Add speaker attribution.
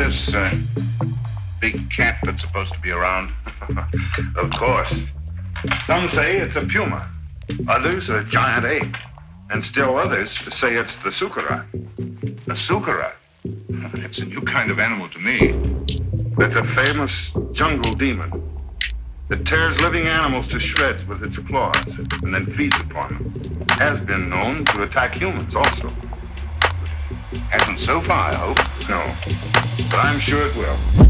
Speaker 1: this uh, big cat that's supposed to be around?
Speaker 2: of course. Some say it's a puma, others a giant ape, and still others say it's the sukarat.
Speaker 1: A sukarat? It's a new kind of animal to me.
Speaker 2: It's a famous jungle demon that tears living animals to shreds with its claws and then feeds upon them. Has been known to attack humans also.
Speaker 1: Hasn't so far, I hope.
Speaker 2: No, but I'm sure it will.